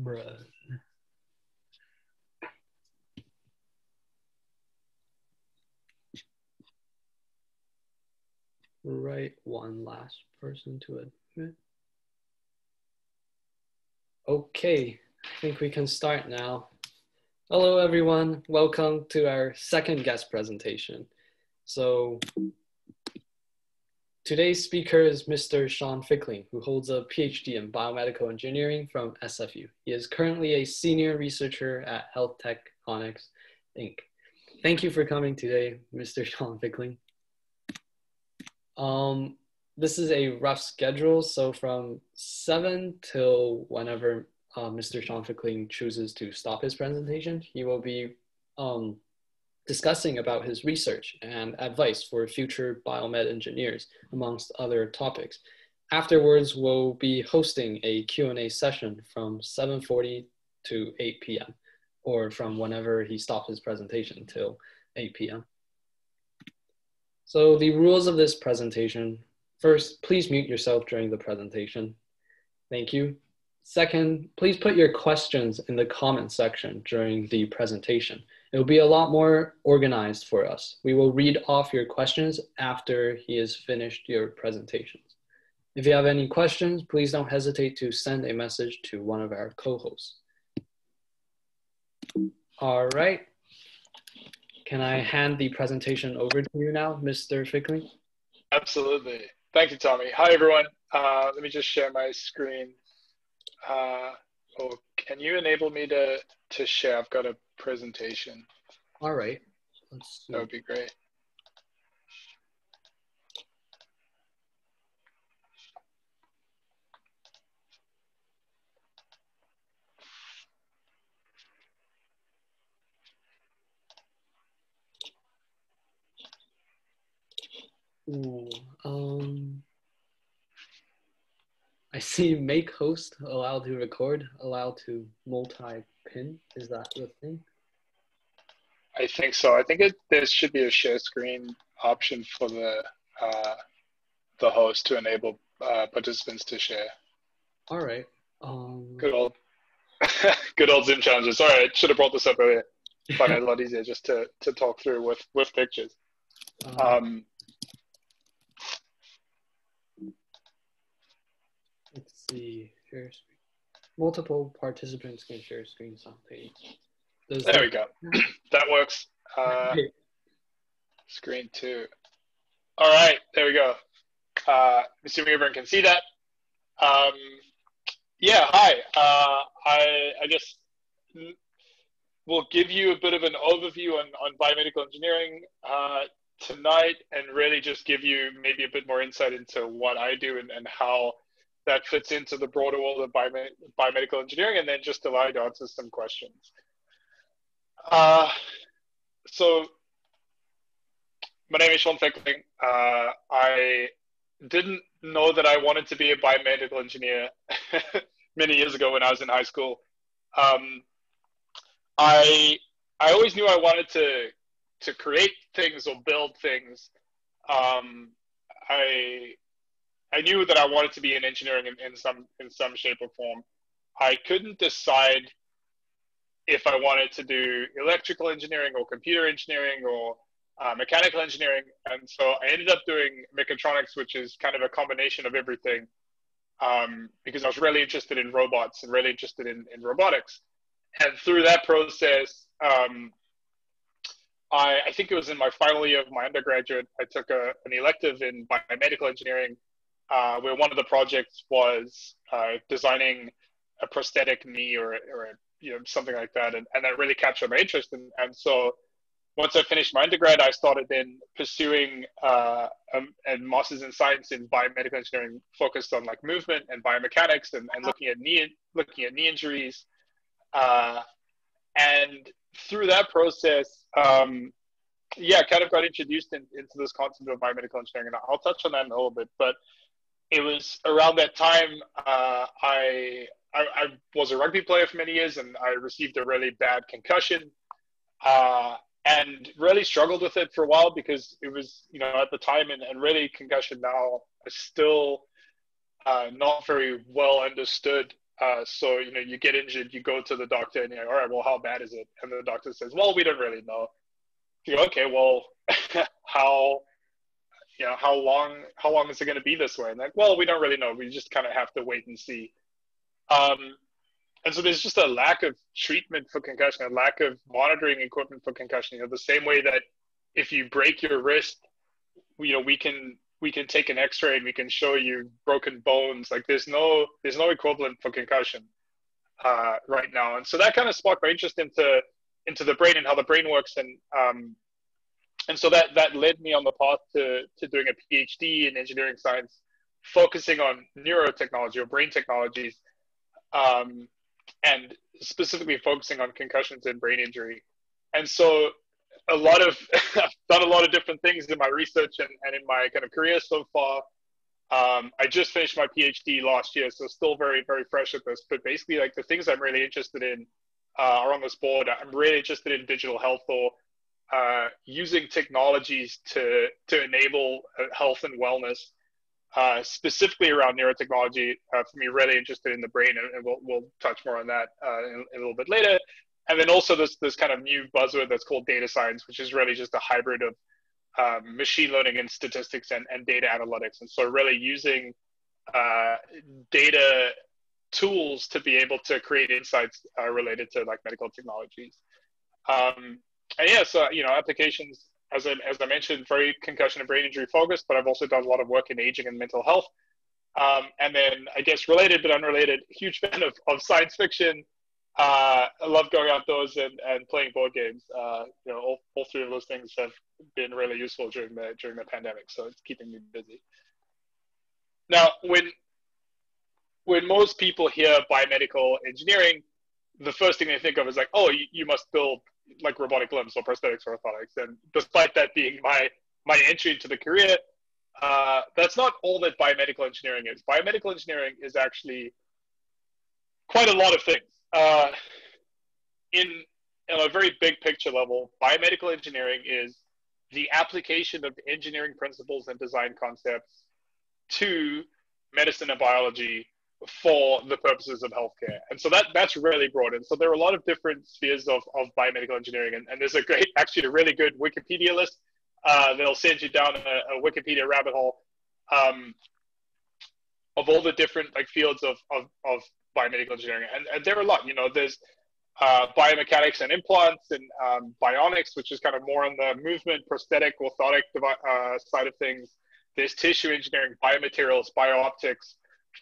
Bruh. Right, one last person to admit. Okay, I think we can start now. Hello, everyone. Welcome to our second guest presentation. So today's speaker is Mr. Shaun Fickling, who holds a PhD in biomedical engineering from SFU. He is currently a senior researcher at HealthTech Connex, Inc. Thank you for coming today, Mr. Shaun Fickling. Um, this is a rough schedule, so from seven till whenever uh, Mr. Shaun Fickling chooses to stop his presentation, he will be um, discussing about his research and advice for future biomed engineers, amongst other topics. Afterwards, we'll be hosting a Q&A session from 7.40 to 8 p.m. or from whenever he stops his presentation till 8 p.m. So the rules of this presentation, first, please mute yourself during the presentation. Thank you. Second, please put your questions in the comment section during the presentation. It will be a lot more organized for us. We will read off your questions after he has finished your presentations. If you have any questions, please don't hesitate to send a message to one of our co-hosts. All right. Can I hand the presentation over to you now, Mr. Fickling? Absolutely. Thank you, Tommy. Hi, everyone. Uh, let me just share my screen. Uh, oh, can you enable me to, to share? I've got a presentation. All right. That would be great. Ooh, um, I see make host allow to record, allow to multi-pin. Is that the thing? I think so. I think it, there should be a share screen option for the uh, the host to enable uh, participants to share. All right. Um, Good old, good old Zoom challenges. Sorry, I should have brought this up earlier. Find it a lot easier just to to talk through with with pictures. um, Um, let's see. Share screen. Multiple participants can share screen something. Does there that- we go. that works. Uh, Screen two. All right, there we go. Uh, assuming everyone can see that. Um, yeah, hi. Uh, I, I guess mm, we'll give you a bit of an overview on, on biomedical engineering uh, tonight and really just give you maybe a bit more insight into what I do and, and how that fits into the broader world of biomed- biomedical engineering and then just allow you to answer some questions. Uh, so my name is Shaun Fickling. Uh, I didn't know that I wanted to be a biomedical engineer many years ago when I was in high school. Um, I I always knew I wanted to to create things or build things. Um, I I knew that I wanted to be in engineering in, in some in some shape or form. I couldn't decide if I wanted to do electrical engineering or computer engineering or uh, mechanical engineering. And so I ended up doing mechatronics, which is kind of a combination of everything um, because I was really interested in robots and really interested in, in robotics. And through that process, um, I, I think it was in my final year of my undergraduate, I took a, an elective in biomedical engineering uh, where one of the projects was uh, designing a prosthetic knee or, or a you know something like that and, and that really captured my interest. And, and so once i finished my undergrad i started then pursuing uh, um, a master's in science in biomedical engineering focused on like movement and biomechanics and, and looking at knee looking at knee injuries. Uh, and through that process um, yeah kind of got introduced in, into this concept of biomedical engineering and i'll touch on that in a little bit. But it was around that time uh, I, I, I was a rugby player for many years, and I received a really bad concussion, uh, and really struggled with it for a while because it was you know at the time and, and really concussion now is still uh, not very well understood Uh, so you know, you get injured, you go to the doctor, and you're like, all right, well, how bad is it? And the doctor says, well, we don't really know. You go, okay, well, how you know how long how long is it going to be this way? And like, well, we don't really know. We just kind of have to wait and see. Um, and so there's just a lack of treatment for concussion, a lack of monitoring equipment for concussion. You know, the same way that if you break your wrist, you know, we can we can take an X-ray and we can show you broken bones. Like there's no there's no equivalent for concussion uh, right now, and so that kind of sparked my interest into into the brain and how the brain works, and um, and so that that led me on the path to to doing a PhD in engineering science, focusing on neurotechnology or brain technologies. Um, and specifically focusing on concussions and brain injury. And so a lot of I've done a lot of different things in my research and, and in my kind of career so far. Um, I just finished my PhD last year, so still very, very fresh at this. But basically, like the things I'm really interested in uh, are on this board. I'm really interested in digital health or uh, using technologies to to enable uh, health and wellness uh, specifically around neurotechnology, uh, for me, really interested in the brain, and, and we'll, we'll touch more on that uh, in, in, a little bit later. And then also this this kind of new buzzword that's called data science, which is really just a hybrid of um, machine learning and statistics and, and data analytics. And so, really using uh, data tools to be able to create insights related to like medical technologies. Um, and yeah, so you know, applications as I, as I mentioned, very concussion and brain injury focused, but I've also done a lot of work in aging and mental health. Um, and then I guess related but unrelated, huge fan of, of science fiction. Uh, I love going outdoors and, and playing board games. Uh, you know, all, all three of those things have been really useful during the during the pandemic, so it's keeping me busy. Now, when when most people hear biomedical engineering, the first thing they think of is like, oh, you, you must build like robotic limbs or prosthetics or orthotics. And despite that being my my entry into the career, uh, that's not all that biomedical engineering is. Biomedical engineering is actually quite a lot of things. Uh, in, in a very big picture level, biomedical engineering is the application of engineering principles and design concepts to medicine and biology for the purposes of healthcare. And so that that's really broad. And so there are a lot of different spheres of, of biomedical engineering. And, and there's a great, actually a really good Wikipedia list uh, that'll send you down a, a Wikipedia rabbit hole um, of all the different like fields of, of, of biomedical engineering. And, and there are a lot, you know, there's uh, biomechanics and implants and um, bionics, which is kind of more on the movement, prosthetic, orthotic uh, side of things. There's tissue engineering, biomaterials, biooptics,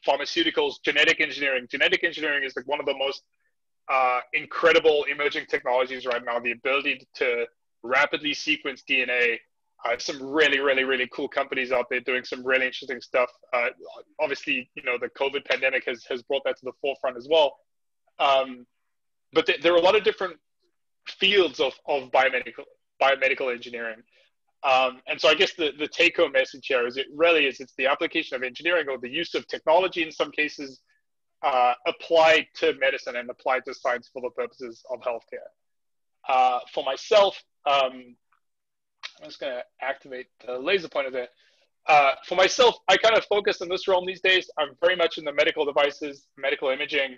pharmaceuticals, genetic engineering. Genetic engineering is like one of the most uh, incredible emerging technologies right now. The ability to rapidly sequence DNA. Uh, some really, really, really cool companies out there doing some really interesting stuff. Uh, obviously, you know, the COVID pandemic has, has brought that to the forefront as well. Um, but th- there are a lot of different fields of, of biomedical, biomedical engineering. Um, and so I guess the, the take home message here is it really is it's the application of engineering or the use of technology in some cases uh, applied to medicine and applied to science for the purposes of healthcare. Uh, for myself, um, I'm just going to activate the laser pointer there. Uh, for myself, I kind of focus in this realm these days. I'm very much in the medical devices, medical imaging.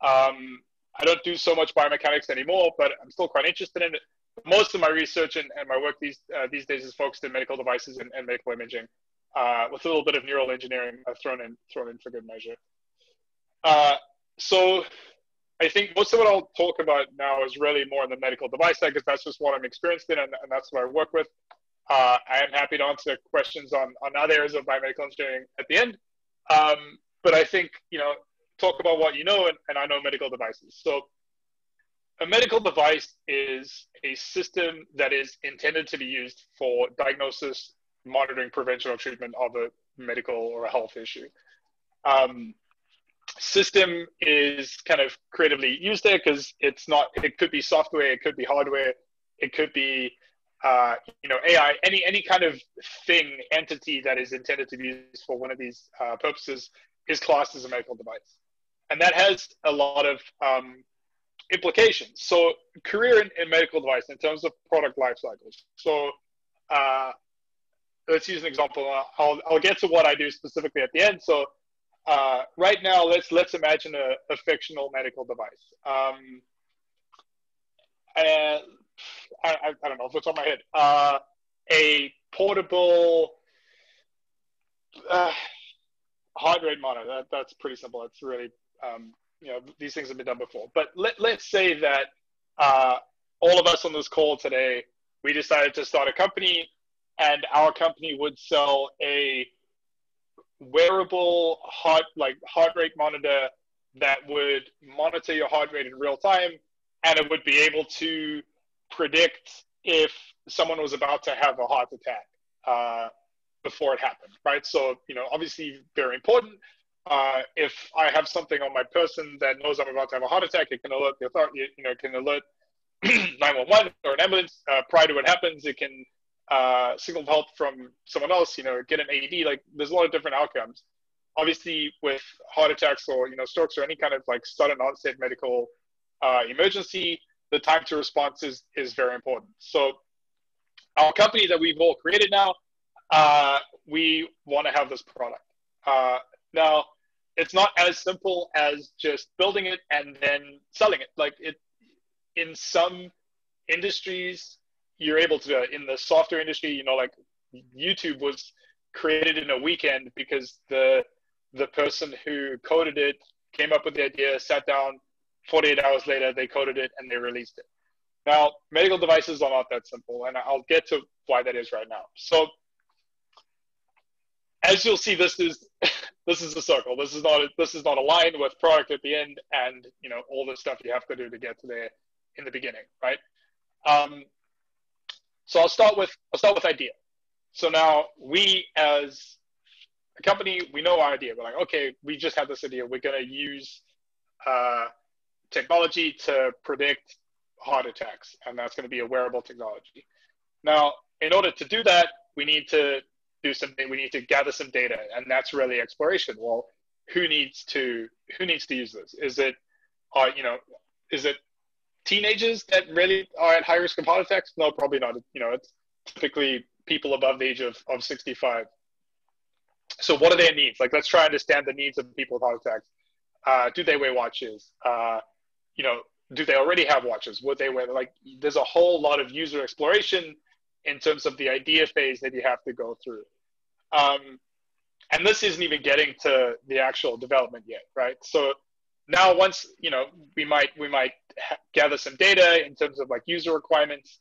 Um, I don't do so much biomechanics anymore, but I'm still quite interested in it most of my research and, and my work these uh, these days is focused in medical devices and, and medical imaging, uh, with a little bit of neural engineering uh, thrown in thrown in for good measure. Uh, so, I think most of what I'll talk about now is really more on the medical device side because that's just what I'm experienced in and, and that's what I work with. Uh, I am happy to answer questions on on other areas of biomedical engineering at the end. Um, but I think you know talk about what you know and, and I know medical devices. So a medical device is a system that is intended to be used for diagnosis, monitoring, prevention, or treatment of a medical or a health issue. Um, system is kind of creatively used there because it's not. It could be software, it could be hardware, it could be uh, you know AI. Any any kind of thing entity that is intended to be used for one of these uh, purposes is classed as a medical device, and that has a lot of um, implications. So career in, in, medical device in terms of product life cycles. So uh, let's use an example. I'll, I'll get to what I do specifically at the end. So uh, right now, let's let's imagine a, a fictional medical device. Um, and I, I, I, don't know if it's on my head. Uh, a portable uh, heart rate monitor. That, that's pretty simple. It's really um, you know these things have been done before. But let let's say that uh, all of us on this call today we decided to start a company, and our company would sell a wearable heart like heart rate monitor that would monitor your heart rate in real time and it would be able to predict if someone was about to have a heart attack uh, before it happened right so you know obviously very important uh, if i have something on my person that knows i'm about to have a heart attack it can alert the authority you know can alert 911 or an ambulance uh, prior to what happens it can uh, signal help from someone else, you know, get an AED. Like there's a lot of different outcomes. Obviously, with heart attacks or you know strokes or any kind of like sudden onset medical uh, emergency, the time to response is is very important. So our company that we've all created now, uh, we want to have this product. Now, it's not as simple as just building it and then selling it. Like it, in some industries, you're able to in the software industry you know like youtube was created in a weekend because the the person who coded it came up with the idea sat down 48 hours later they coded it and they released it. Now medical devices are not that simple and i'll get to why that is right now. So as you'll see this is this is a circle this is not this is not a line with product at the end and you know all the stuff you have to do to get to there in the beginning right um, so I'll start with I'll start with idea. So now we as a company, we know our idea. We're like, okay, we just have this idea. We're going to use uh, technology to predict heart attacks, and that's going to be a wearable technology. Now, in order to do that, we need to do something. We need to gather some data, and that's really exploration. Well, who needs to who needs to use this? Is it, uh, you know, is it teenagers that really are at high risk of heart attacks? No, probably not. You know, it's typically people above the age of, of 65. So what are their needs? Like, let's try and understand the needs of people with heart attacks. Uh, do they wear watches? Uh, you know, do they already have watches? Would they wear? Like, there's a whole lot of user exploration in terms of the idea phase that you have to go through. Um, and this isn't even getting to the actual development yet, right? So now once you know we might we might gather some data in terms of like user requirements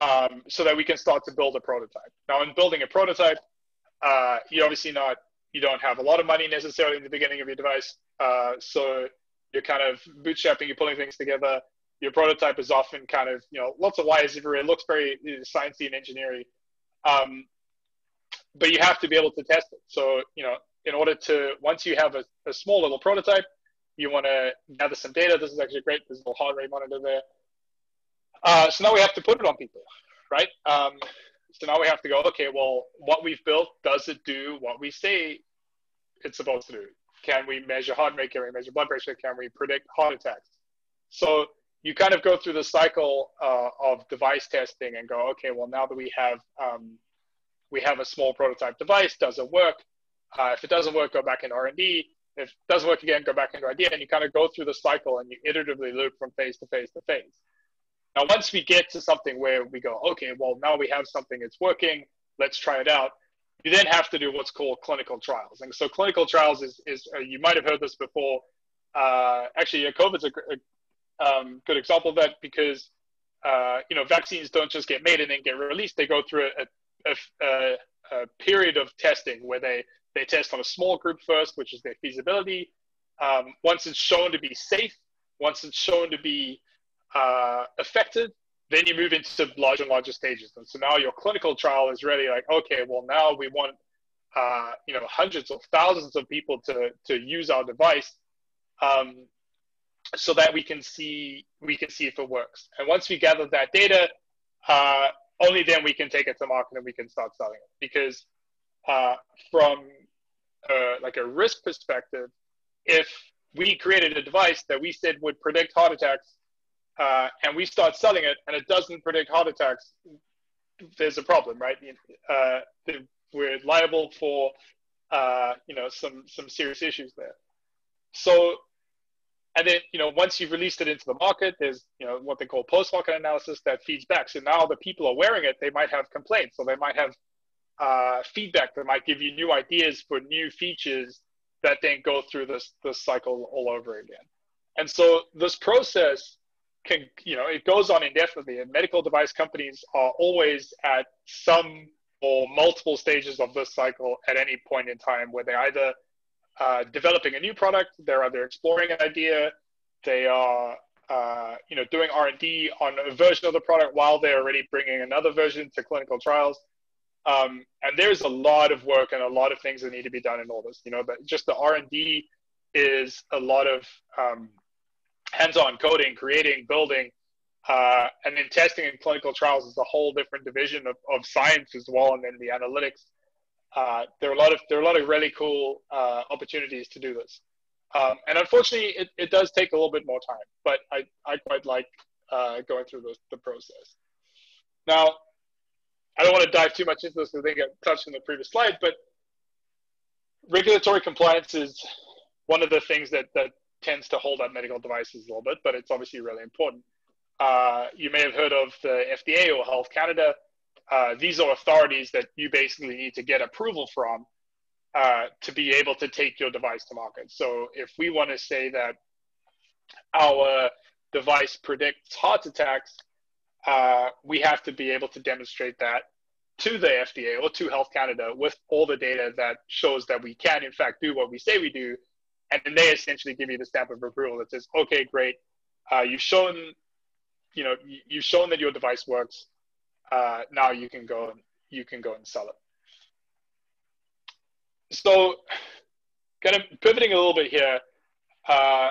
um, so that we can start to build a prototype now in building a prototype uh, you obviously not you don't have a lot of money necessarily in the beginning of your device uh, so you're kind of bootstrapping you're pulling things together your prototype is often kind of you know lots of wires everywhere it looks very sciencey and engineering um, but you have to be able to test it so you know in order to once you have a, a small little prototype you want to gather some data. This is actually great. There's a little heart rate monitor there. Uh, so now we have to put it on people, right? Um, so now we have to go, okay, well, what we've built, does it do what we say it's supposed to do? Can we measure heart rate? Can we measure blood pressure? Can we predict heart attacks? So you kind of go through the cycle uh, of device testing and go, okay, well, now that we have um, we have a small prototype device, does it work? Uh, if it doesn't work, go back in R&D. If it doesn't work again, go back into idea, and you kind of go through the cycle and you iteratively loop from phase to phase to phase. Now, once we get to something where we go, okay, well, now we have something that's working, let's try it out. You then have to do what's called clinical trials. And so, clinical trials is, is uh, you might have heard this before. Uh, actually, uh, COVID's a, a um, good example of that because uh, you know vaccines don't just get made and then get released; they go through a, a, a, period of testing where they they test on a small group first, which is their feasibility. Um, once it's shown to be safe, once it's shown to be uh, effective, then you move into larger and larger stages. And so now your clinical trial is really like, okay, well now we want uh, you know hundreds or thousands of people to to use our device, um, so that we can see we can see if it works. And once we gather that data, uh, only then we can take it to market and we can start selling it. Because uh, from uh, like a risk perspective, if we created a device that we said would predict heart attacks, uh, and we start selling it, and it doesn't predict heart attacks, there's a problem, right? Uh, we're liable for uh, you know, some some serious issues there. So, and then you know, once you've released it into the market, there's you know what they call post-market analysis that feeds back. So now the people are wearing it, they might have complaints, or they might have uh, feedback that might give you new ideas for new features that then go through this this cycle all over again. And so this process can, you know, it goes on indefinitely. And medical device companies are always at some or multiple stages of this cycle at any point in time where they're either uh, developing a new product, they're either exploring an idea, they are uh, you know doing R&D on a version of the product while they're already bringing another version to clinical trials. Um, and there's a lot of work and a lot of things that need to be done in all this. You know, but just the R&D is a lot of um, hands-on coding, creating, building, uh, and then testing and clinical trials is a whole different division of, of science as well, and then the analytics. Uh, there are a lot of there are a lot of really cool uh, opportunities to do this, um, and unfortunately, it, it does take a little bit more time. But I, I quite like uh, going through the, the process. Now, I don't want to dive too much into this because I think I touched in the previous slide, but regulatory compliance is one of the things that that tends to hold up medical devices a little bit, but it's obviously really important. Uh, you may have heard of the FDA or Health Canada. Uh, these are authorities that you basically need to get approval from uh, to be able to take your device to market. So if we want to say that our device predicts heart attacks, uh, we have to be able to demonstrate that to the FDA or to Health Canada with all the data that shows that we can, in fact, do what we say we do and then they essentially give you the stamp of approval that says, okay, great, uh, you've shown, you know, you've shown that your device works. Uh, now you can go and you can go and sell it. So, kind of pivoting a little bit here, uh,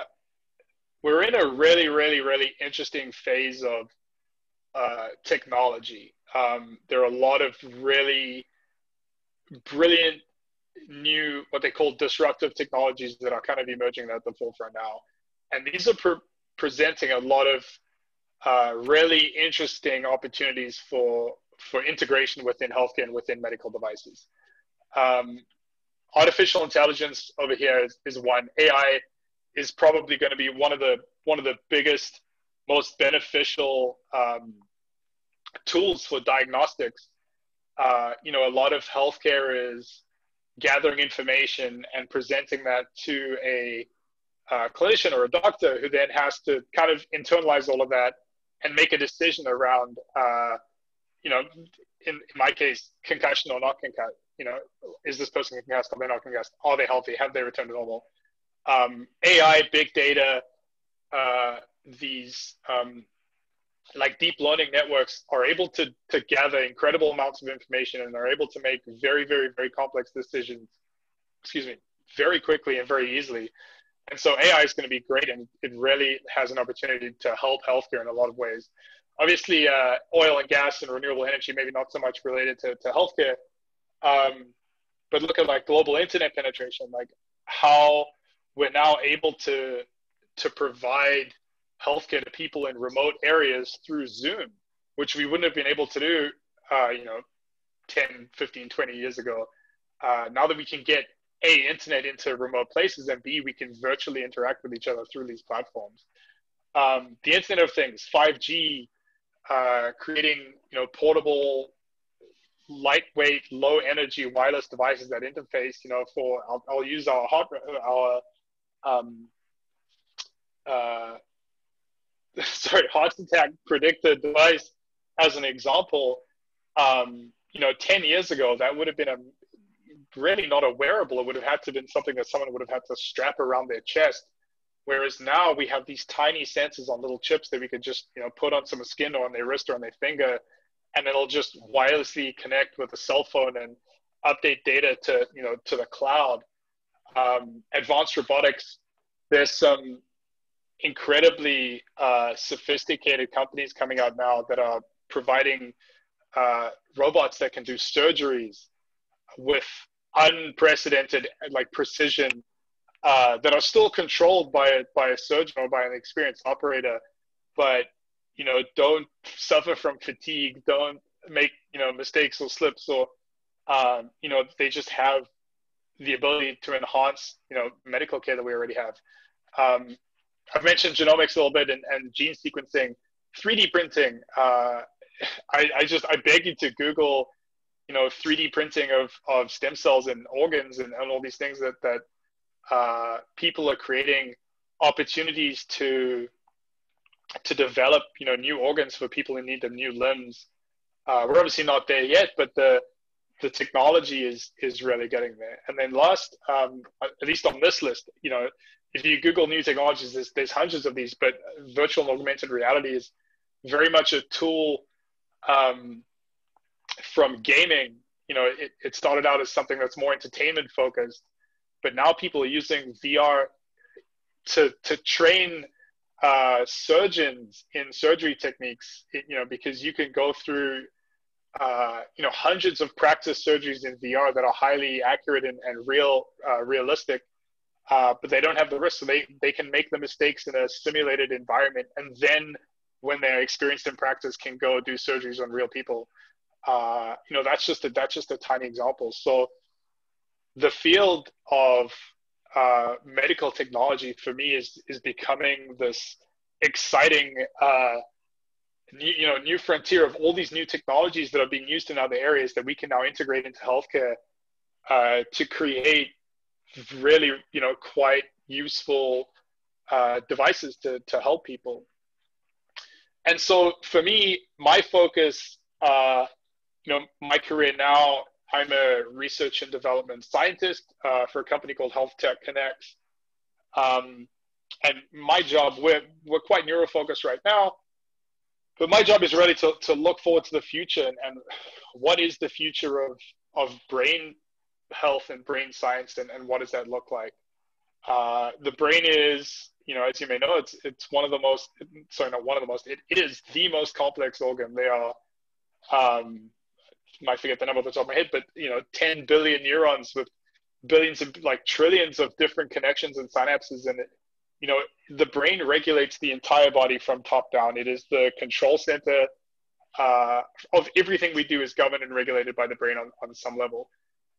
we're in a really, really, really interesting phase of uh, technology. Um, there are a lot of really brilliant new what they call disruptive technologies that are kind of emerging at the forefront now and these are pre- presenting a lot of uh, really interesting opportunities for for integration within healthcare and within medical devices. Um, artificial intelligence over here is, is one. Ai is probably going to be one of the one of the biggest most beneficial um, tools for diagnostics. Uh, you know a lot of healthcare is gathering information and presenting that to a uh, clinician or a doctor who then has to kind of internalize all of that and make a decision around, uh, you know, in, in, my case, concussion or not concussion. You know, is this person concussed? Are they not concussed? Are they healthy? Have they returned to normal? Um, AI, big data, uh, these um, like deep learning networks are able to, to gather incredible amounts of information and are able to make very, very, very complex decisions, excuse me, very quickly and very easily. And so AI is going to be great and it really has an opportunity to help healthcare in a lot of ways. Obviously, uh, oil and gas and renewable energy, maybe not so much related to, to healthcare. Um, but look at like global internet penetration, like how we're now able to, to provide healthcare to people in remote areas through Zoom, which we wouldn't have been able to do, uh, you know, 10, 15, 20 years ago. Uh, now that we can get A, internet into remote places, and B, we can virtually interact with each other through these platforms. Um, the Internet of Things, 5G, uh, creating, you know, portable, lightweight, low energy wireless devices that interface, you know, for, I'll, I'll use our hot, our, um, uh, sorry, heart attack predicted device as an example, um, you know, 10 years ago, that would have been a really not a wearable. It would have had to have been something that someone would have had to strap around their chest. Whereas now we have these tiny sensors on little chips that we could just, you know, put on some skin or on their wrist or on their finger, and it'll just wirelessly connect with a cell phone and update data to, you know, to the cloud. Um, advanced robotics, there's some incredibly uh, sophisticated companies coming out now that are providing uh, robots that can do surgeries with unprecedented like precision uh, that are still controlled by a, by a surgeon or by an experienced operator, but you know don't suffer from fatigue, don't make you know mistakes or slips or um, you know they just have the ability to enhance, you know, medical care that we already have. Um, I've mentioned genomics a little bit and, and gene sequencing, 3D printing. Uh, I, I just I beg you to Google, you know, 3D printing of, of stem cells and organs and, and all these things that that uh, people are creating opportunities to to develop, you know, new organs for people who need them, new limbs. Uh, we're obviously not there yet, but the the technology is is really getting there. And then last, um, at least on this list, you know, if you Google new technologies, there's, there's hundreds of these, but virtual and augmented reality is very much a tool um, from gaming. You know, it, it started out as something that's more entertainment focused, but now people are using VR to to train uh, surgeons in surgery techniques. You know, because you can go through uh, you know hundreds of practice surgeries in VR that are highly accurate and, and real uh, realistic uh, but they don't have the risk. So they, they can make the mistakes in a simulated environment. And then when they're experienced in practice can go do surgeries on real people. Uh, you know, that's just a, that's just a tiny example. So the field of uh, medical technology for me is, is becoming this exciting, uh, new, you know, new frontier of all these new technologies that are being used in other areas that we can now integrate into healthcare uh, to create really, you know, quite useful uh, devices to, to help people. And so for me, my focus, uh, you know, my career now, I'm a research and development scientist uh, for a company called HealthTech Connex. Um, and my job, we're, we're quite neuro focused right now, but my job is really to, to look forward to the future and, and what is the future of, of brain health and brain science and, and what does that look like? Uh, the brain is, you know, as you may know, it's it's one of the most sorry, not one of the most. It is the most complex organ. They are, um, I forget the number off the top of my head, but you know, 10 billion neurons with billions of like trillions of different connections and synapses, and you know, the brain regulates the entire body from top down. It is the control center uh, of everything we do is governed and regulated by the brain on, on some level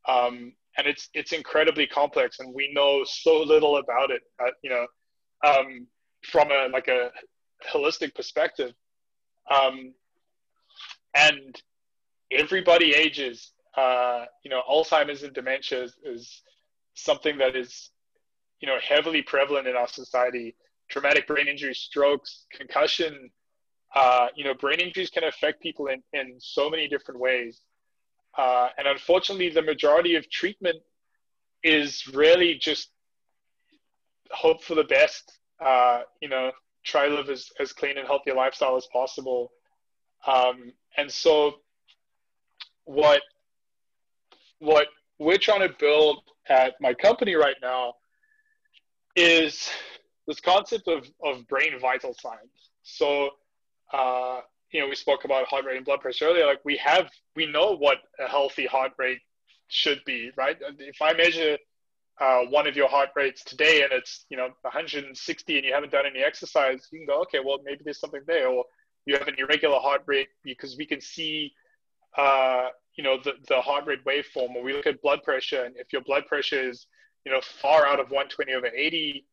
um, and it's it's incredibly complex, and we know so little about it. Uh, you know, um, from a like a holistic perspective, um, and everybody ages. Uh, you know, Alzheimer's and dementia is, is something that is, you know, heavily prevalent in our society. Traumatic brain injury, strokes, concussion. Uh, you know, brain injuries can affect people in, in so many different ways. Uh, and unfortunately, the majority of treatment is really just hope for the best. Uh, you know, try to live as, as clean and healthy a lifestyle as possible. Um, and so, what what we're trying to build at my company right now is this concept of, of brain vital signs. So, uh, you know, we spoke about heart rate and blood pressure earlier. Like we have, we know what a healthy heart rate should be, right? If I measure uh, one of your heart rates today and it's, you know, 160 and you haven't done any exercise, you can go, okay, well, maybe there's something there. Or you have an irregular heart rate because we can see, uh, you know, the, the heart rate waveform. Or we look at blood pressure, and if your blood pressure is, you know, far out of 120 over 80,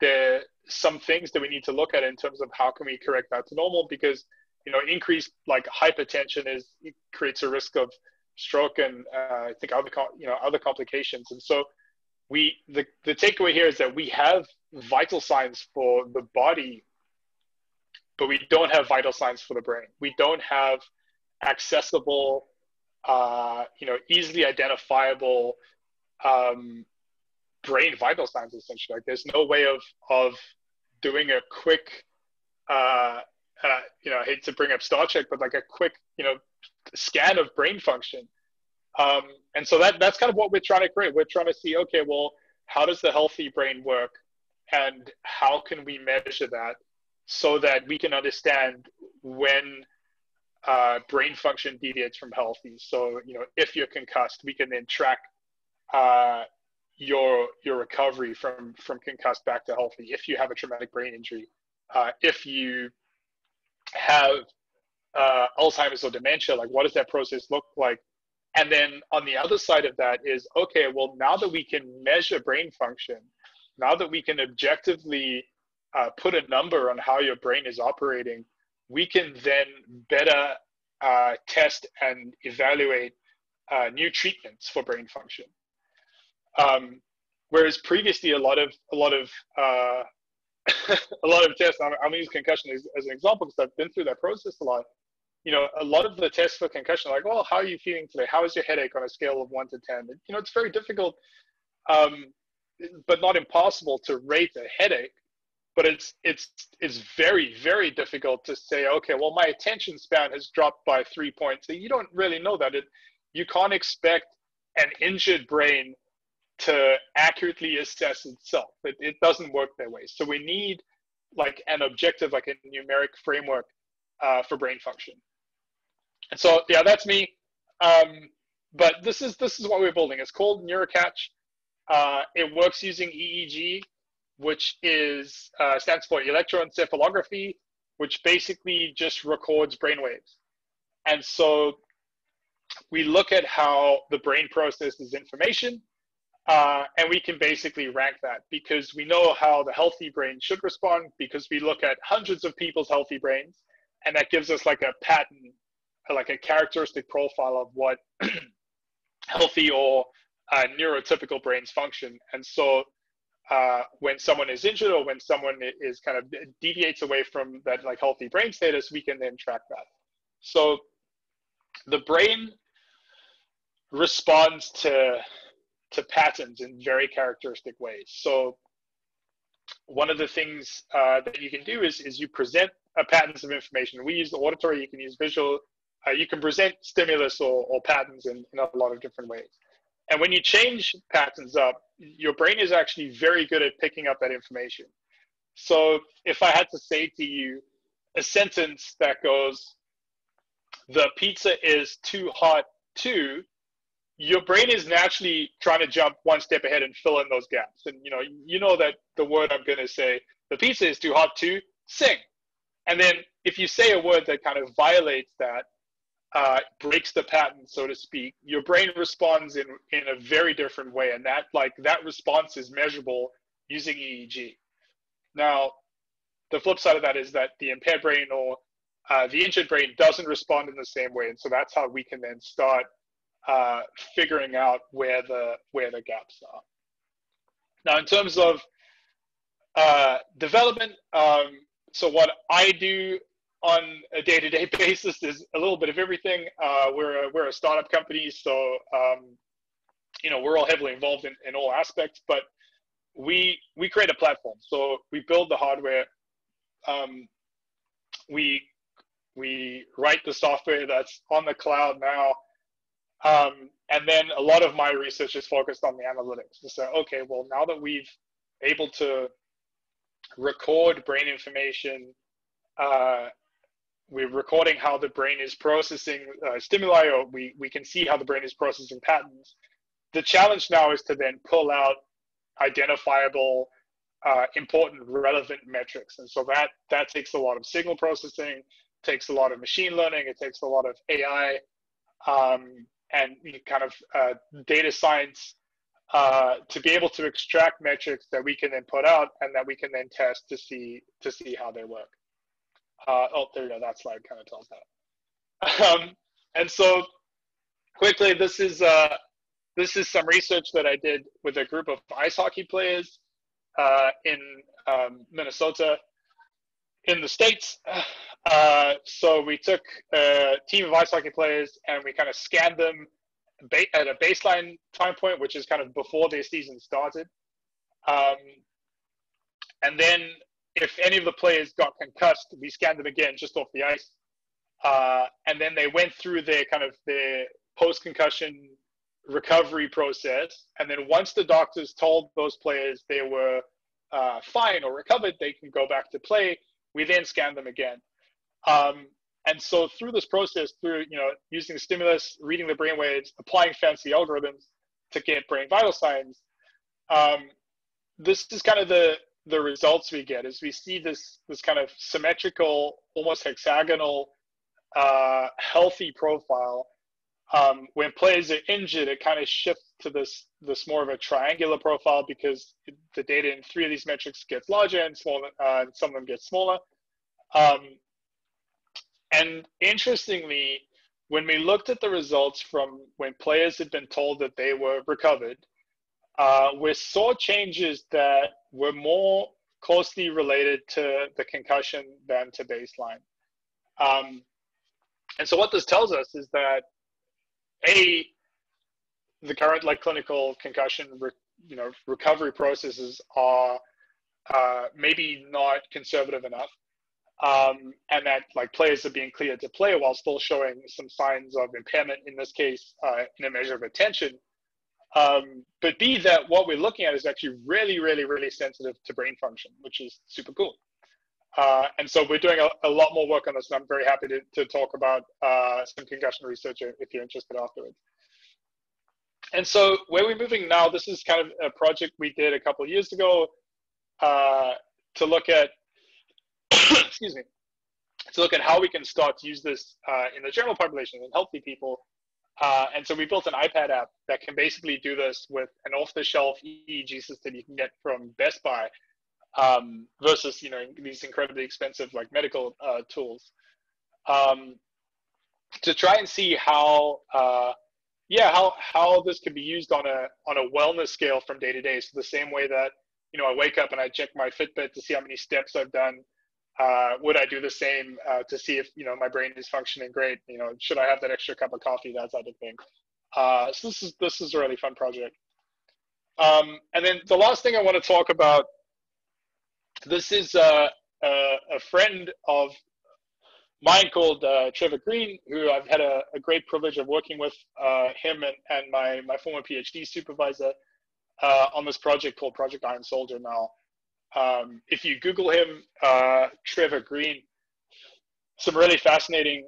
there are some things that we need to look at in terms of how can we correct that to normal because – you know, increased like hypertension is creates a risk of stroke and uh, I think other you know other complications. And so we the the takeaway here is that we have vital signs for the body, but we don't have vital signs for the brain. We don't have accessible, uh, you know, easily identifiable um, brain vital signs. Essentially, like there's no way of of doing a quick uh, uh, you know, I hate to bring up Star Trek, but like a quick, you know, scan of brain function. Um, and so that that's kind of what we're trying to create. We're trying to see, okay, well, how does the healthy brain work, and how can we measure that so that we can understand when uh, brain function deviates from healthy. So you know, if you're concussed, we can then track uh, your your recovery from from concussed back to healthy. If you have a traumatic brain injury, uh, if you have uh, Alzheimer's or dementia, like what does that process look like? And then on the other side of that is okay, well, now that we can measure brain function, now that we can objectively uh, put a number on how your brain is operating, we can then better uh, test and evaluate uh, new treatments for brain function. Um, whereas previously, a lot of a lot of uh, a lot of tests. I'm, I'm use concussion as, as an example because I've been through that process a lot. You know, a lot of the tests for concussion like, well, how are you feeling today? How is your headache on a scale of one to 10? You know, it's very difficult, um, but not impossible to rate a headache but it's it's it's very very difficult to say okay well my attention span has dropped by three points. You don't really know that. It you can't expect an injured brain to accurately assess itself. It, it doesn't work that way. So we need like an objective like a numeric framework uh, for brain function. And so yeah that's me. Um, but this is this is what we're building. It's called NeuroCatch. Uh, it works using eeg which is uh, stands for electroencephalography, which basically just records brainwaves. And so we look at how the brain processes information, uh, and we can basically rank that because we know how the healthy brain should respond because we look at hundreds of people's healthy brains, and that gives us like a pattern, like a characteristic profile of what healthy or uh, neurotypical brains function. And so uh, when someone is injured or when someone is kind of deviates away from that like healthy brain status, we can then track that. So the brain responds to to patterns in very characteristic ways. So one of the things uh, that you can do is is you present a patterns of information. We use the auditory. You can use visual. Uh, you can present stimulus or, or patterns in, in a lot of different ways. And when you change patterns up, your brain is actually very good at picking up that information. So if I had to say to you a sentence that goes, the pizza is too hot too, your brain is naturally trying to jump one step ahead and fill in those gaps. And you know, you know that the word I'm gonna say, the pizza is too hot too, sing. And then if you say a word that kind of violates that, uh, breaks the pattern, so to speak, your brain responds in in a very different way, and that like that response is measurable using EEG. Now, the flip side of that is that the impaired brain or uh, the injured brain doesn't respond in the same way, and so that's how we can then start uh, figuring out where the where the gaps are. Now, in terms of uh, development, um, so what I do on a day-to-day basis is a little bit of everything. Uh, we're a, we're a startup company, so um, you know we're all heavily involved in, in all aspects. But we we create a platform, so we build the hardware. Um, we we write the software that's on the cloud now, um, and then a lot of my research is focused on the analytics. Say, okay, well now that we've able to record brain information uh, we're recording how the brain is processing uh, stimuli, or we, we can see how the brain is processing patterns. The challenge now is to then pull out identifiable, uh, important, relevant metrics. And so that, that takes a lot of signal processing, takes a lot of machine learning, it takes a lot of AI, um, and kind of uh, data science uh, to be able to extract metrics that we can then put out and that we can then test to see to see how they work. Uh, oh, there you go. That slide kind of tells that. Um, and so quickly, this is uh, this is some research that I did with a group of ice hockey players uh, in um, Minnesota, in the states. Uh, so we took a team of ice hockey players and we kind of scanned them at a baseline time point, which is kind of before their season started. Um, and then if any of the players got concussed, we scanned them again just off the ice. Uh, and then they went through their kind of their post concussion recovery process. And then once the doctors told those players they were uh, fine or recovered, they can go back to play. We then scanned them again. Um, and so through this process, through you know using the stimulus, reading the brain waves, applying fancy algorithms to get brain vital signs, um, this is kind of the the results we get is we see this this kind of symmetrical, almost hexagonal, uh, healthy profile Um, when players are injured, it kind of shifts to this this more of a triangular profile because the data in three of these metrics gets larger and smaller, uh, and some of them get smaller. Um, and interestingly, when we looked at the results from when players had been told that they were recovered, uh, we saw changes that were more closely related to the concussion than to baseline. Um, and so what this tells us is that a the current like clinical concussion re, you know recovery processes are uh, maybe not conservative enough um, and that like players are being cleared to play while still showing some signs of impairment in this case uh, in a measure of attention um, but b that what we're looking at is actually really really really sensitive to brain function which is super cool uh, and so we're doing a, a, lot more work on this, and I'm very happy to, to talk about uh, some concussion research if you're interested afterwards. And so where we're moving now, this is kind of a project we did a couple years ago uh, to look at, excuse me, to look at how we can start to use this uh, in the general population in healthy people. Uh, and so we built an iPad app that can basically do this with an off-the-shelf EEG system you can get from Best Buy um, versus you know these incredibly expensive like medical uh, tools. Um, to try and see how uh, yeah how how this could be used on a on a wellness scale from day to day. So the same way that you know i wake up and i check my fitbit to see how many steps i've done uh, would i do the same uh, to see if you know my brain is functioning great? You know should i have that extra cup of coffee? That type of thing. Uh, so this is this is a really fun project. Um, and then the last thing i want to talk about this is a, a, a friend of mine called uh, Trevor Greene, who I've had a, a great privilege of working with uh, him and, and my, my former PhD supervisor uh, on this project called Project Iron Soldier now. Um, if you Google him, uh, Trevor Greene, some really fascinating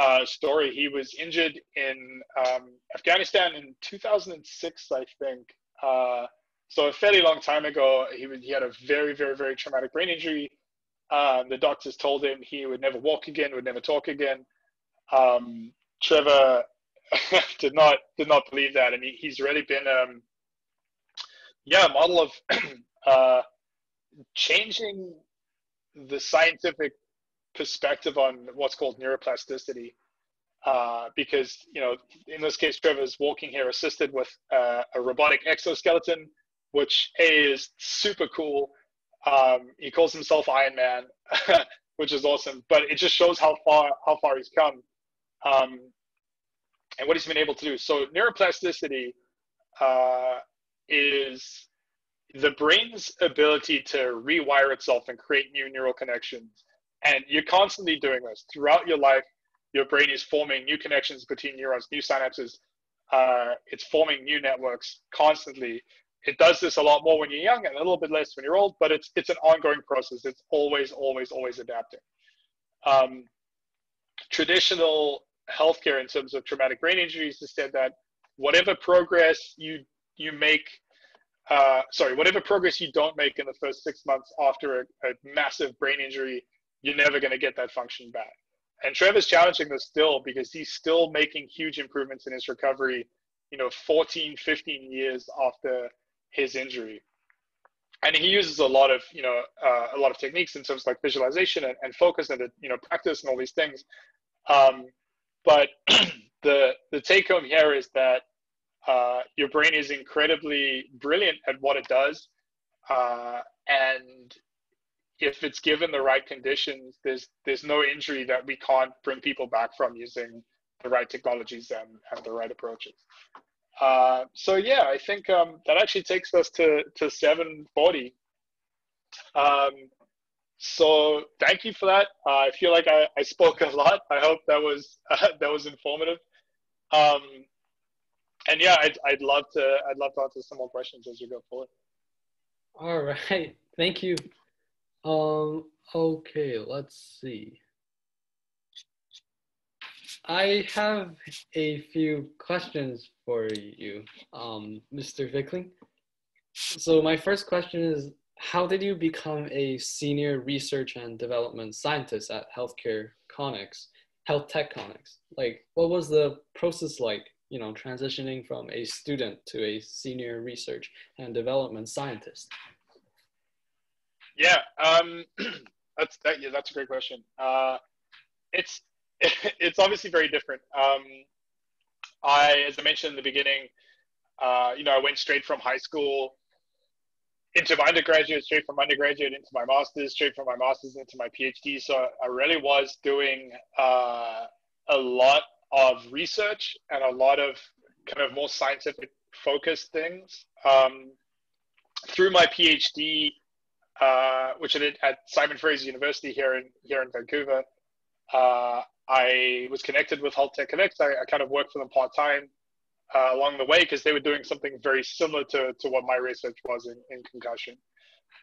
uh, story. He was injured in um, Afghanistan in 2006, I think. Uh, so a fairly long time ago, he, was, he had a very, very, very traumatic brain injury. Um, the doctors told him he would never walk again, would never talk again. Um, Trevor did not did not believe that, and he, he's really been, um, yeah, a model of uh, changing the scientific perspective on what's called neuroplasticity. Uh, because you know, in this case, Trevor's walking here assisted with uh, a robotic exoskeleton which A is super cool. Um, he calls himself Iron Man, which is awesome. But it just shows how far how far he's come, um, and what he's been able to do. So neuroplasticity uh, is the brain's ability to rewire itself and create new neural connections. And you're constantly doing this throughout your life. Your brain is forming new connections between neurons, new synapses. Uh, it's forming new networks constantly it does this a lot more when you're young and a little bit less when you're old, but it's it's an ongoing process. It's always, always, always adapting. Um, traditional healthcare in terms of traumatic brain injuries has said that whatever progress you you make, uh, sorry, whatever progress you don't make in the first six months after a, a massive brain injury, you're never going to get that function back. And Trevor's challenging this still because he's still making huge improvements in his recovery, you know, 14, 15 years after his injury. And he uses a lot of, you know, uh, a lot of techniques in terms like visualization and, and focus and, you know, practice and all these things. Um, but the the take home here is that uh, your brain is incredibly brilliant at what it does, uh, and if it's given the right conditions, there's there's no injury that we can't bring people back from using the right technologies and, and the right approaches. Uh, so yeah, I think um, that actually takes us to to 740. Um, so thank you for that. Uh, I feel like I, I spoke a lot. I hope that was uh, that was informative. Um, and yeah, I'd, I'd love to I'd love to answer some more questions as we go forward. All right, thank you. Um, okay, let's see. I have a few questions for you, um, Mr. Fickling. So my first question is, how did you become a senior research and development scientist at Healthcare Connex? HealthTech Connex. Like, what was the process like? You know, transitioning from a student to a senior research and development scientist. Yeah, um, that's that. Yeah, that's a great question. Uh, it's it's obviously very different. Um, I, as I mentioned in the beginning, uh, you know, I went straight from high school into my undergraduate, straight from undergraduate into my master's, straight from my master's into my PhD. So I really was doing uh, a lot of research and a lot of kind of more scientific focused things. Um, through my PhD, uh, which I did at Simon Fraser University here in here in Vancouver, uh, I was connected with HealthTech Connex. I, I kind of worked for them part time uh, along the way because they were doing something very similar to, to what my research was in, in concussion.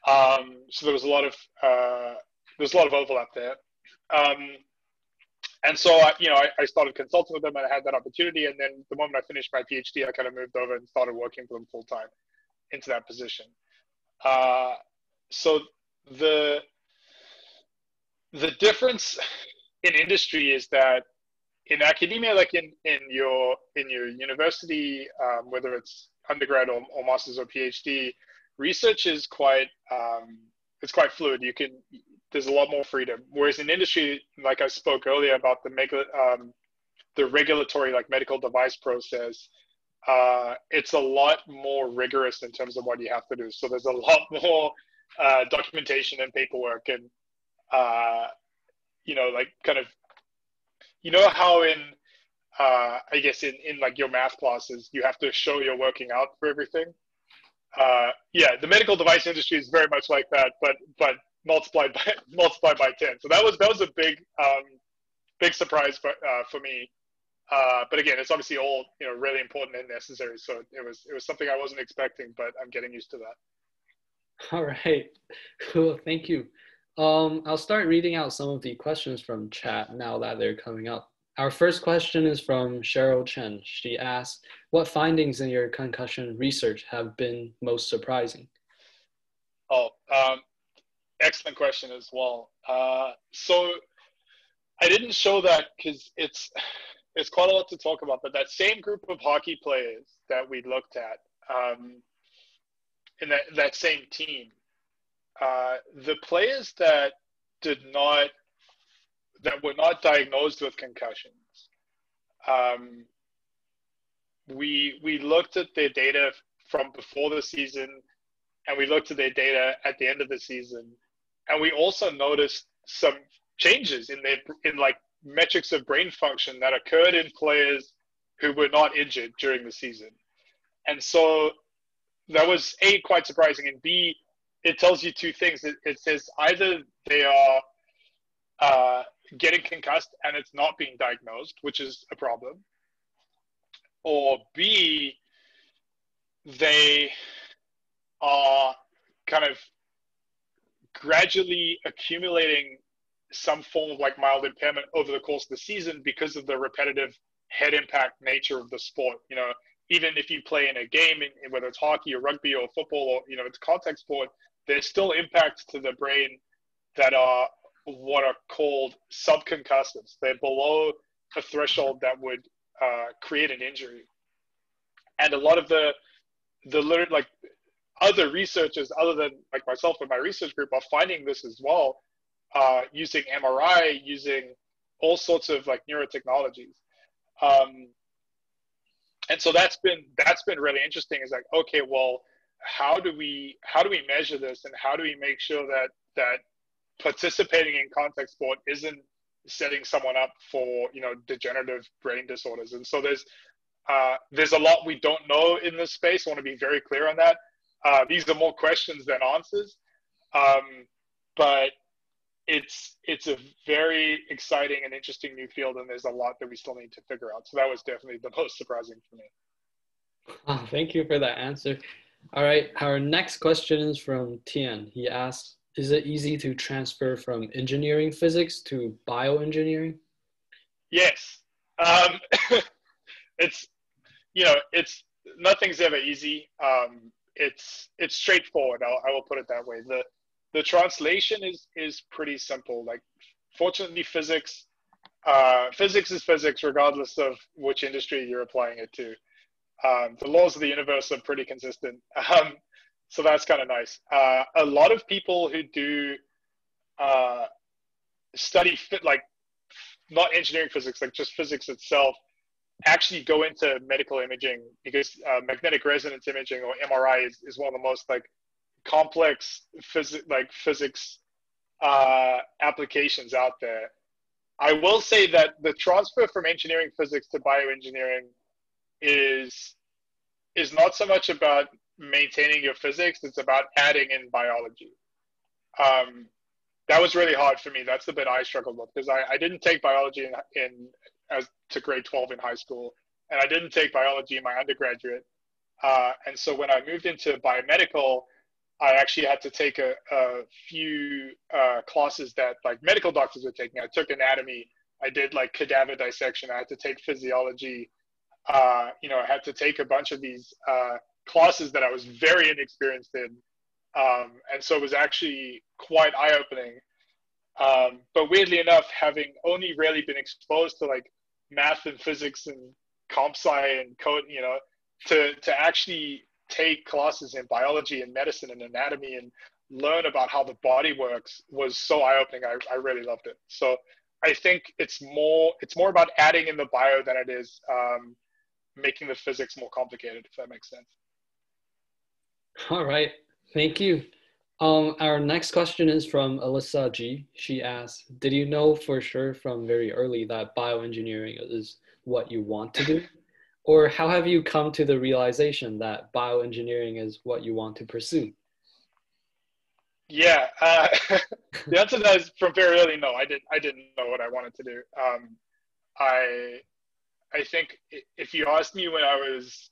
Um, so there was a lot of uh, there's a lot of overlap there. Um, and so I, you know, I, I, started consulting with them and I had that opportunity. And then the moment I finished my PhD, I kind of moved over and started working for them full time into that position. Uh, so the the difference in industry is that in academia, like in, in your in your university, um, whether it's undergrad or, or master's or PhD, research is quite um, it's quite fluid. You can there's a lot more freedom. Whereas in industry, like I spoke earlier about the um, the regulatory like medical device process, uh, it's a lot more rigorous in terms of what you have to do. So there's a lot more uh, documentation and paperwork and uh, you know like kind of you know how in uh, I guess in, in like your math classes you have to show you're working out for everything. Uh, yeah, the medical device industry is very much like that, but but multiplied by multiplied by ten. So that was that was a big um, big surprise for uh, for me. Uh, but again, it's obviously all you know really important and necessary. So it was it was something I wasn't expecting, but I'm getting used to that. All right, cool. Thank you. Um, I'll start reading out some of the questions from chat now that they're coming up. Our first question is from Cheryl Chen. She asks, what findings in your concussion research have been most surprising? Oh, um, excellent question as well. Uh, so I didn't show that because it's, it's quite a lot to talk about, but that same group of hockey players that we looked at um, in that, that same team, uh, the players that did not that were not diagnosed with concussions um, we we looked at their data from before the season and we looked at their data at the end of the season and we also noticed some changes in their in like metrics of brain function that occurred in players who were not injured during the season and so that was a quite surprising and b it tells you two things. It, it says either they are uh, getting concussed and it's not being diagnosed, which is a problem, or B, they are kind of gradually accumulating some form of like mild impairment over the course of the season because of the repetitive head impact nature of the sport. You know, even if you play in a game, whether it's hockey or rugby or football or you know it's contact sport, there's still impacts to the brain that are what are called subconcussives. They're below a threshold that would uh, create an injury. And a lot of the the like other researchers, other than like myself and my research group, are finding this as well, uh, using MRI, using all sorts of like neurotechnologies. Um, and so that's been that's been really interesting. Is like okay, well, how do we how do we measure this and how do we make sure that that participating in contact sport isn't setting someone up for you know degenerative brain disorders and so there's uh, there's a lot we don't know in this space i want to be very clear on that uh, these are more questions than answers um, but it's it's a very exciting and interesting new field and there's a lot that we still need to figure out so that was definitely the most surprising for me oh, thank you for that answer all right, our next question is from Tian. He asks, is it easy to transfer from engineering physics to bioengineering? Yes. Um, it's, you know, it's, nothing's ever easy. Um, it's, it's straightforward. I'll, I will put it that way. The, the translation is, is pretty simple. Like, fortunately, physics uh, physics is physics, regardless of which industry you're applying it to. Um, the laws of the universe are pretty consistent. Um, so that's kind of nice. Uh, a lot of people who do uh, study fit, like not engineering physics, like just physics itself, actually go into medical imaging because uh, magnetic resonance imaging or MRI is, is one of the most like complex physics like physics uh, applications out there. I will say that the transfer from engineering physics to bioengineering is is not so much about maintaining your physics; it's about adding in biology. Um, that was really hard for me. That's the bit I struggled with because I, I didn't take biology in, in as to grade 12 in high school, and I didn't take biology in my undergraduate. Uh, and so when I moved into biomedical, I actually had to take a, a few uh, classes that like medical doctors were taking. I took anatomy. I did like cadaver dissection. I had to take physiology. Uh, you know, I had to take a bunch of these uh, classes that I was very inexperienced in. Um, and so it was actually quite eye opening. Um, but weirdly enough, having only really been exposed to like math and physics and comp sci and code, you know, to, to actually take classes in biology and medicine and anatomy and learn about how the body works was so eye opening. I, I really loved it. So I think it's more it's more about adding in the bio than it is um, making the physics more complicated. If that makes sense. All right, thank you. Um, our next question is from Alyssa G. She asks, "Did you know for sure from very early that bioengineering is what you want to do?" Or how have you come to the realization that bioengineering is what you want to pursue? Yeah, uh, the answer to that is from very early. No, I didn't. I didn't know what I wanted to do. Um, I, I think if you asked me when I was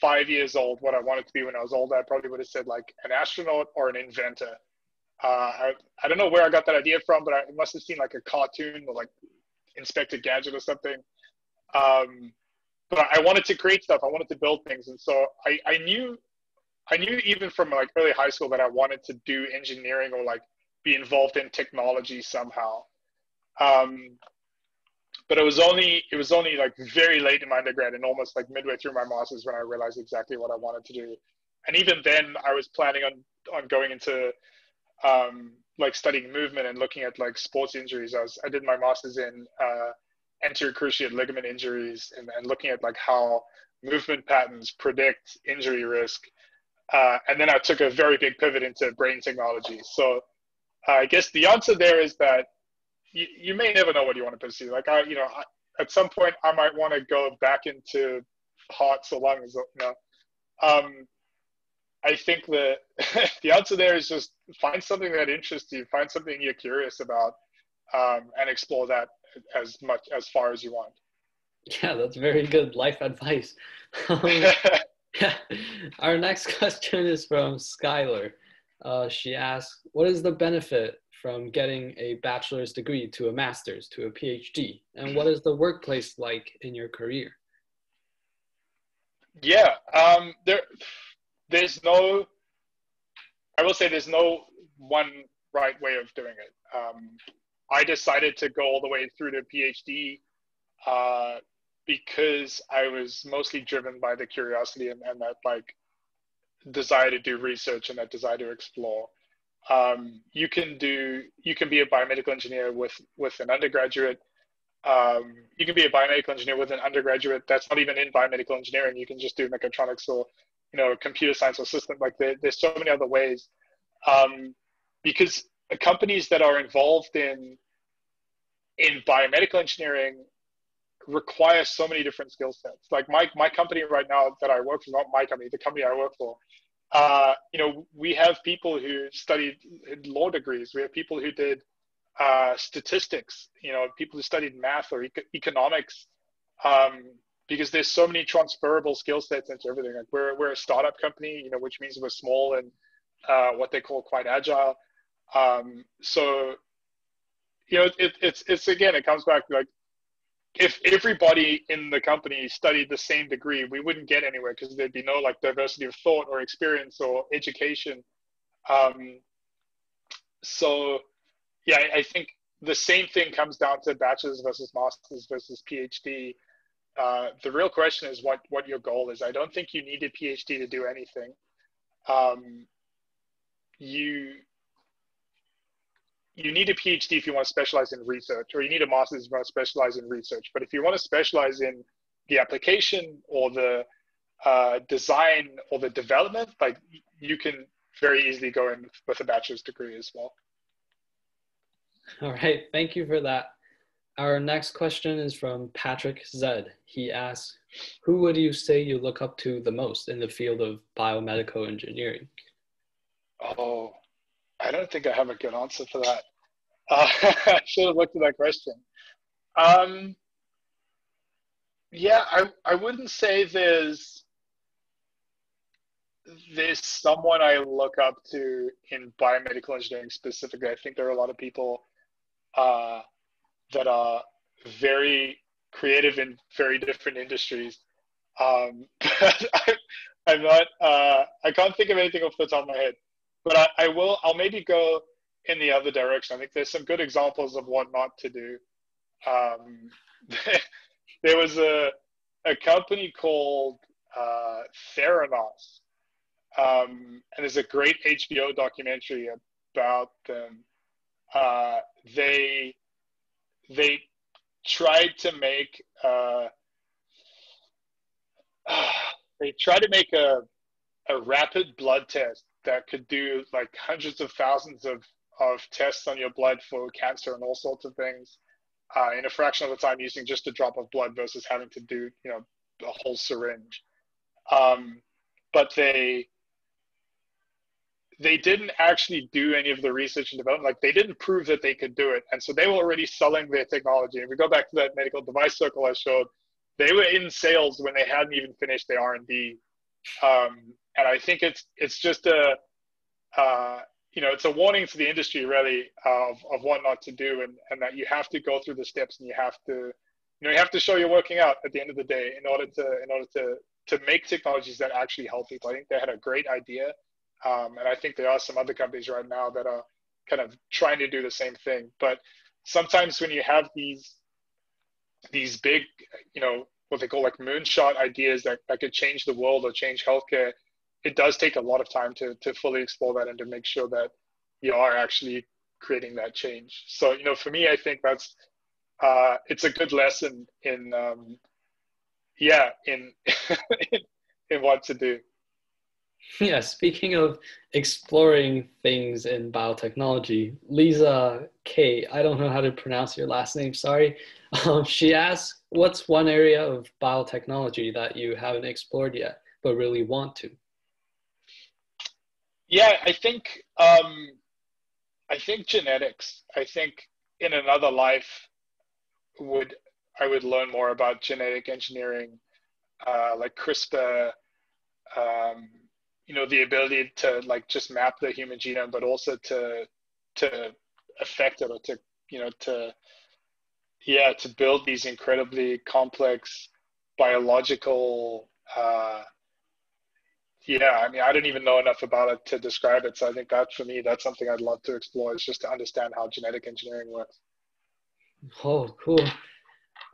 five years old what I wanted to be when I was older, I probably would have said like an astronaut or an inventor. Uh, I, I don't know where I got that idea from, but I must have seen like a cartoon or like Inspector Gadget or something. Um, but I wanted to create stuff. I wanted to build things, and so I, I knew, I knew even from like early high school that I wanted to do engineering or like be involved in technology somehow. Um, but it was only it was only like very late in my undergrad and almost like midway through my masters when I realized exactly what I wanted to do. And even then, I was planning on on going into um, like studying movement and looking at like sports injuries. I was I did my masters in uh, anterior cruciate ligament injuries and, and looking at like how movement patterns predict injury risk. Uh, and then I took a very big pivot into brain technology. So uh, I guess the answer there is that you, you may never know what you want to pursue. Like I, you know, I, at some point I might want to go back into hearts or lungs. You know, um, I think the the answer there is just find something that interests you, find something you're curious about, um, and explore that as much as far as you want. Yeah, that's very good life advice. Um. Our next question is from Skylar. Uh, she asks, "What is the benefit from getting a bachelor's degree to a master's to a PhD, and what is the workplace like in your career?" Yeah, um, there, there's no. I will say there's no one right way of doing it. Um, I decided to go all the way through to PhD uh, because I was mostly driven by the curiosity and, and, that like desire to do research and that desire to explore. Um, you can do you can be a biomedical engineer with with an undergraduate. Um, you can be a biomedical engineer with an undergraduate that's not even in biomedical engineering. You can just do mechatronics or you know computer science or system. Like there, there's so many other ways um, because companies that are involved in in biomedical engineering require so many different skill sets. Like my my company right now that I work for, not my company, the company I work for, uh, you know, we have people who studied law degrees. We have people who did uh, statistics. You know, people who studied math or economics. Um, because there's so many transferable skill sets into everything. Like we're we're a startup company, you know, which means we're small and uh, what they call quite agile. Um, so, you know, it, it's it's again, it comes back like if everybody in the company studied the same degree, we wouldn't get anywhere because there'd be no like diversity of thought or experience or education. Um, so, yeah, I, I think the same thing comes down to bachelor's versus master's versus PhD. Uh, the real question is what what your goal is. I don't think you need a PhD to do anything. Um, you you need a PhD if you want to specialize in research, or you need a master's if you want to specialize in research. But if you want to specialize in the application or the uh, design or the development, like you can very easily go in with a bachelor's degree as well. All right, thank you for that. Our next question is from Patrick Zed. He asks, who would you say you look up to the most in the field of biomedical engineering? Oh, I don't think I have a good answer for that. Uh, I should have looked at that question. Um, yeah, I, I wouldn't say there's there's someone I look up to in biomedical engineering specifically. I think there are a lot of people uh, that are very creative in very different industries. Um, I, am not. Uh, I can't think of anything off the top of my head. But I, I will. I'll maybe go in the other direction. I think there's some good examples of what not to do. Um, there was a a company called uh, Theranos, um, and there's a great HBO documentary about them. Uh, they they tried to make uh, they tried to make a a rapid blood test that could do like hundreds of thousands of of tests on your blood for cancer and all sorts of things uh, in a fraction of the time using just a drop of blood versus having to do you know a whole syringe. Um, but they they didn't actually do any of the research and development. Like they didn't prove that they could do it, and so they were already selling their technology. And we go back to that medical device circle I showed. They were in sales when they hadn't even finished their R and D. Um, and I think it's it's just a uh, you know it's a warning to the industry really of, of what not to do and, and that you have to go through the steps and you have to you know you have to show you're working out at the end of the day in order to in order to to make technologies that actually help people. I think they had a great idea um, and I think there are some other companies right now that are kind of trying to do the same thing. But sometimes when you have these these big, you know, what they call like moonshot ideas that, that could change the world or change healthcare, it does take a lot of time to to fully explore that and to make sure that you are actually creating that change. So, you know, for me, I think that's uh, it's a good lesson in um, yeah, in, in in what to do. Yeah, speaking of exploring things in biotechnology, Lisa K, I don't know how to pronounce your last name, sorry. Um, she asks, what's one area of biotechnology that you haven't explored yet, but really want to? Yeah, I think, um, I think genetics. I think in another life would I would learn more about genetic engineering, uh, like CRISPR, um, you know the ability to like just map the human genome but also to to affect it or to you know to yeah to build these incredibly complex biological uh yeah i mean i didn't even know enough about it to describe it so i think that for me that's something i'd love to explore is just to understand how genetic engineering works oh cool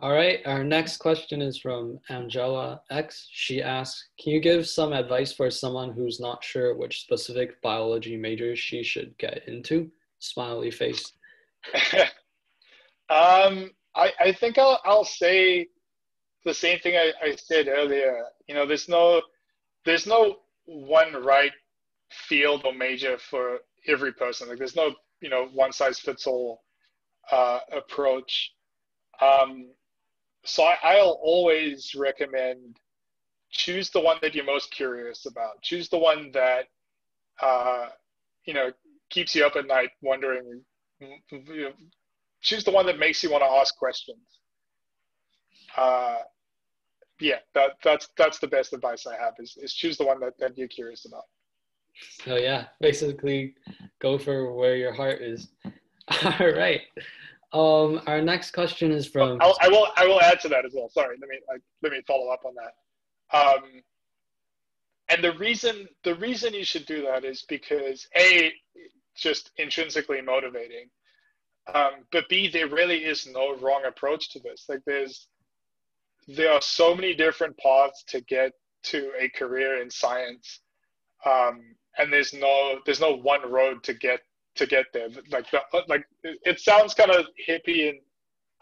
all right, our next question is from Angela X. She asks, can you give some advice for someone who's not sure which specific biology major she should get into? Smiley face. um, I, I think I'll, I'll say the same thing I, I said earlier. You know, there's no, there's no one right field or major for every person. Like there's no, you know, one size fits all uh, approach. Um, so I, will always recommend choose the one that you're most curious about. Choose the one that uh, you know keeps you up at night wondering. Choose the one that makes you want to ask questions. Uh, yeah, that that's that's the best advice I have is, is choose the one that, that you're curious about. So yeah, basically go for where your heart is. All right. Um, our next question is from. I'll, I will. I will add to that as well. Sorry. Let me. Like, let me follow up on that. Um, and the reason the reason you should do that is because a just intrinsically motivating. Um, but B, there really is no wrong approach to this. Like there's, there are so many different paths to get to a career in science, um, and there's no there's no one road to get to get there. Like the, like it sounds kind of hippie and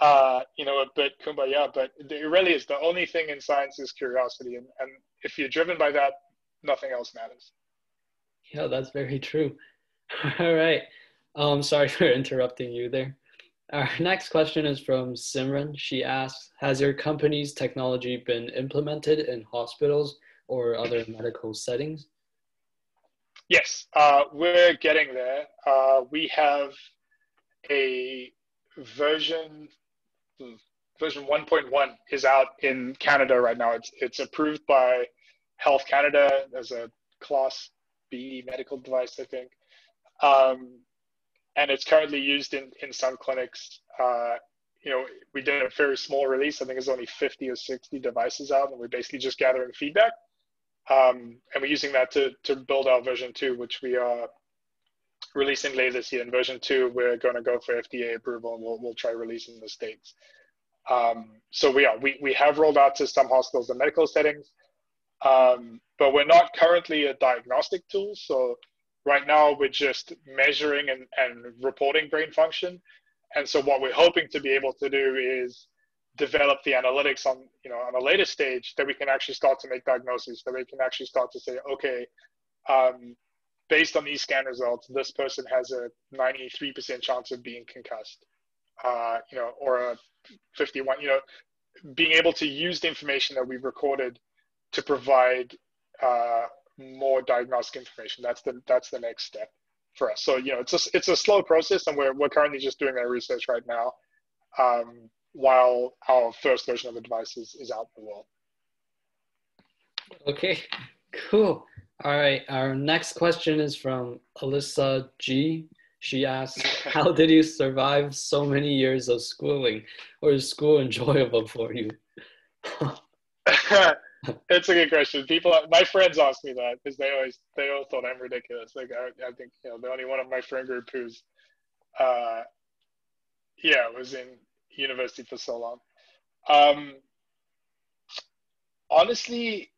uh, you know a bit kumbaya, but it really is the only thing in science is curiosity, and, and if you're driven by that, nothing else matters. Yeah, that's very true. All right. Um, sorry for interrupting you there. Our next question is from Simran. She asks, has your company's technology been implemented in hospitals or other medical settings? Yes, uh, we're getting there. Uh, we have a version, version 1.1 is out in Canada right now. It's, it's approved by Health Canada as a class B medical device, I think. Um, and it's currently used in, in some clinics. Uh, you know, we did a very small release. I think it's only 50 or 60 devices out, and we're basically just gathering feedback. Um, and we're using that to, to build our version two, which we are releasing later this year. In version two, we're going to go for FDA approval, and we'll, we'll try releasing the states. Um, so we are we, we have rolled out to some hospitals and medical settings, um, but we're not currently a diagnostic tool. So Right now, we're just measuring and, and reporting brain function. And so what we're hoping to be able to do is develop the analytics on, you know, on a later stage that we can actually start to make diagnoses, that we can actually start to say, okay, um, based on these scan results, this person has a 93% chance of being concussed, uh, you know, or a 51, you know, being able to use the information that we've recorded to provide uh, more diagnostic information. That's the that's the next step for us. So you know, it's a it's a slow process, and we're we're currently just doing our research right now, um, while our first version of the device is, is out in the world. Okay, cool. All right, our next question is from Alyssa G. She asks, "How did you survive so many years of schooling? Or is school enjoyable for you?" it's a good question. People, my friends ask me that because they always they all thought I'm ridiculous. Like I, I think you know the only one of my friend group who's, uh, yeah, was in university for so long. Um, honestly,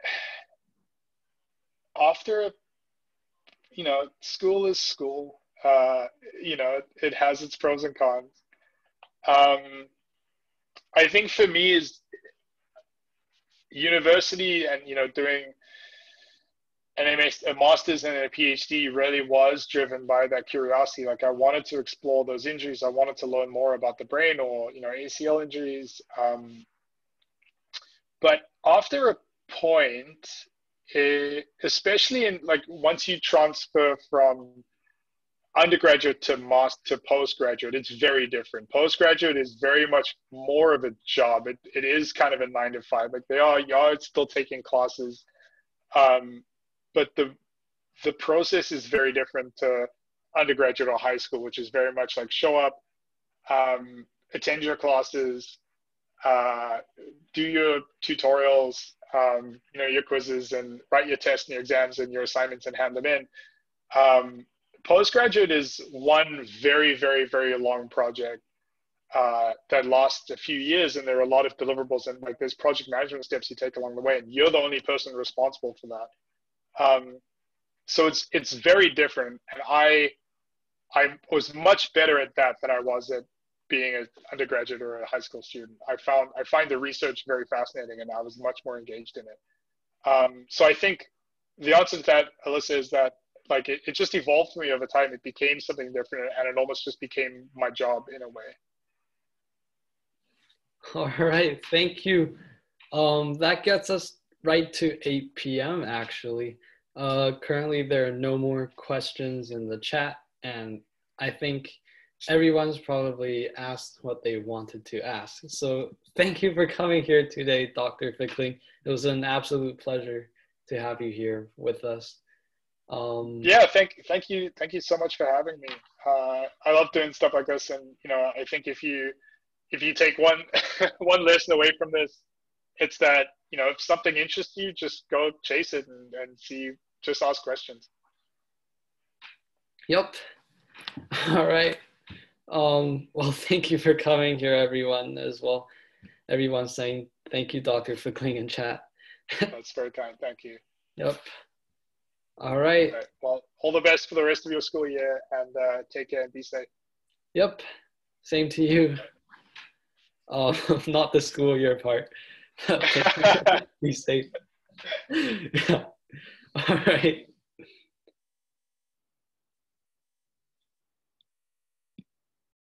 after, you know, school is school. Uh, you know, it, it has its pros and cons. Um, I think for me is university and you know doing an MS, a master's and a PhD really was driven by that curiosity. Like I wanted to explore those injuries. I wanted to learn more about the brain or you know ACL injuries. Um, but after a point, it, especially in like once you transfer from undergraduate to to postgraduate it's very different. Postgraduate is very much more of a job. It, it is kind of a nine to five. Like they are you are still taking classes um, but the the process is very different to undergraduate or high school which is very much like show up um, attend your classes uh, do your tutorials um, you know your quizzes and write your tests and your exams and your assignments and hand them in. Um, postgraduate is one very, very, very long project uh, that lasts a few years, and there are a lot of deliverables and like there's project management steps you take along the way, and you're the only person responsible for that. Um, so it's it's very different, and I I was much better at that than I was at being an undergraduate or a high school student. I found I find the research very fascinating, and I was much more engaged in it. Um, so I think the answer to that, Alyssa, is that like it, it just evolved for me over time. It became something different and it almost just became my job in a way. All right, thank you. Um, that gets us right to 8 p.m. actually. Uh, currently, there are no more questions in the chat, and I think everyone's probably asked what they wanted to ask. So, thank you for coming here today, Dr. Fickling. It was an absolute pleasure to have you here with us. Um, yeah, thank thank you thank you so much for having me. Uh, I love doing stuff like this, and you know, I think if you if you take one one lesson away from this, it's that you know if something interests you, just go chase it and, and see. Just ask questions. Yep. All right. Um, well, thank you for coming here, everyone, as well. Everyone saying thank you, Dr. Fickling in chat. That's very kind. Thank you. Yep. All right. All right. Well, all the best for the rest of your school year and uh, take care and be safe. Yep. Same to you. Uh, not the school year part. be safe. All right.